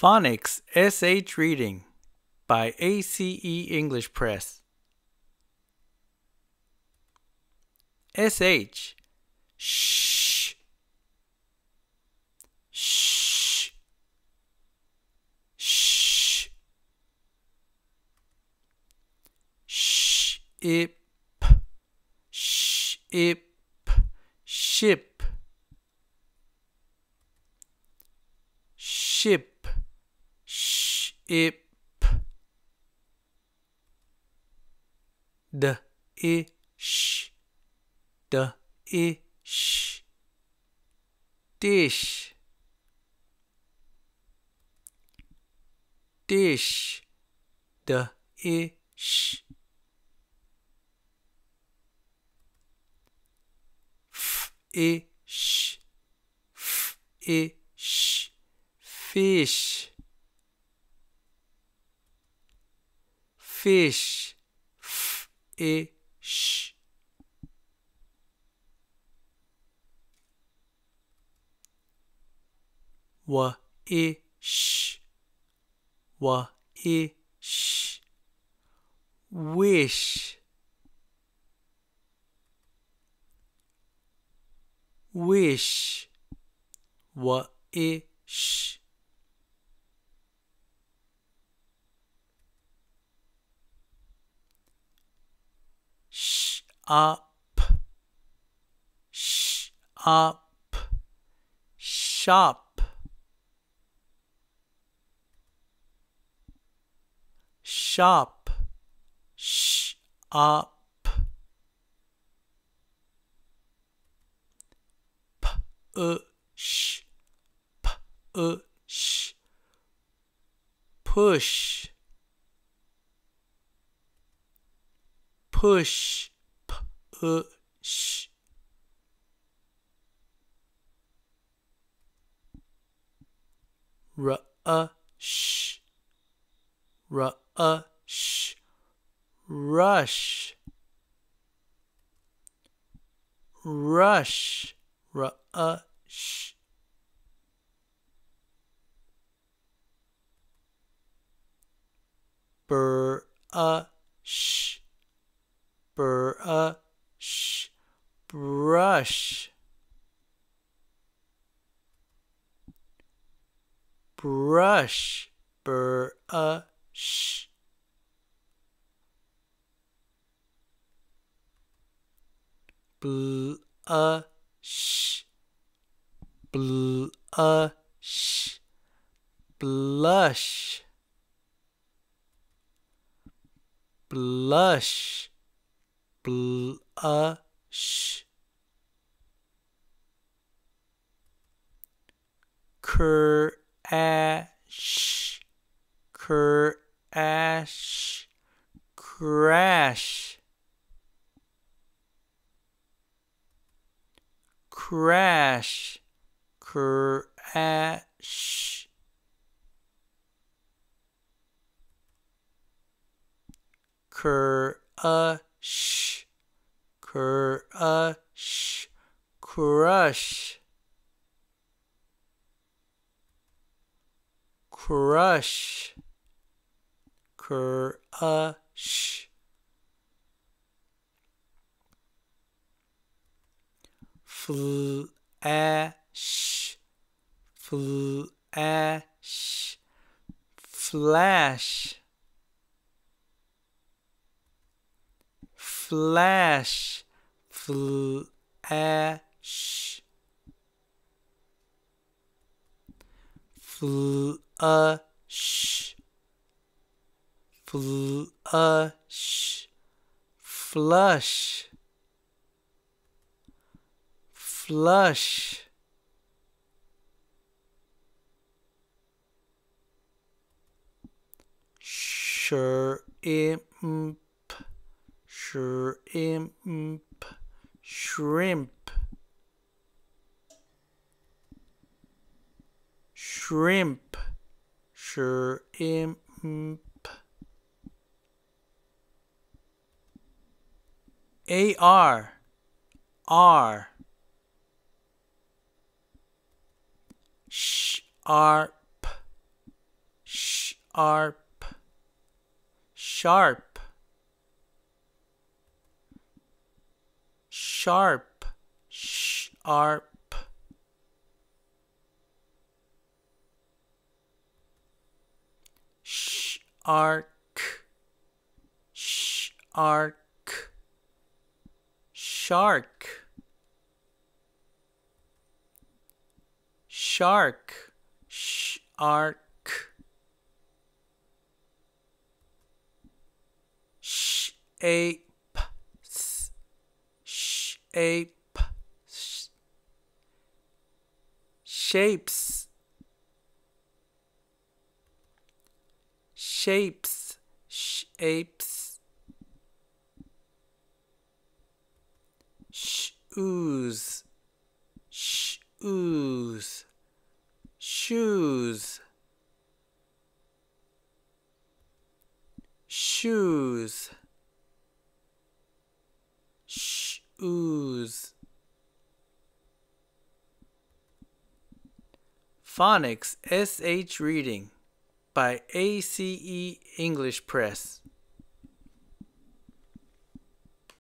Phonics SH Reading by ACE English Press. SH Shh. Shh. Shh. Ship. Ship. Ship. Ship Ship The ish The ish Dish Dish The ish Fish Fish Fish Fish. F e sh. W e sh. Fish. Wish Wish Wish. Wish. Wish sh up. Sh up. Shop. Shop. Sh up push push. Push. Push push rush rush rush rush rush brush brush brush brush brush blush blush. Blush. Blush blush crash crash crash. Crash crash crush crush crush crush. Crush. Flash. Flash. Flash. Flash. flash flush flush. Flush flush shrimp shrimp shrimp. Shrimp shrimp ar r. Sharp. Sharp, sharp, sharp, sharp. Shark, shark, shark, shark, shark, shape, shape, shapes, shapes, shapes, shoes, shoes, shoes, shoes, shoes. Phonics SH Reading by ACE English Press.